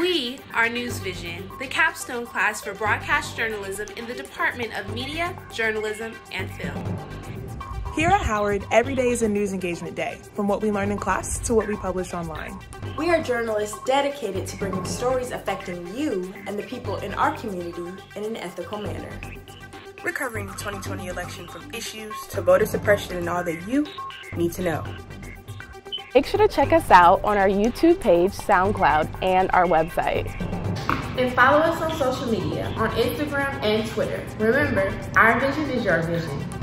We are News Vision, the capstone class for broadcast journalism in the Department of Media, Journalism, and Film. Here at Howard, every day is a news engagement day, from what we learn in class to what we publish online. We are journalists dedicated to bringing stories affecting you and the people in our community in an ethical manner. We're covering the 2020 election from issues to voter suppression and all that you need to know. Make sure to check us out on our YouTube page, SoundCloud, and our website. And follow us on social media on Instagram and Twitter. Remember, our vision is your vision.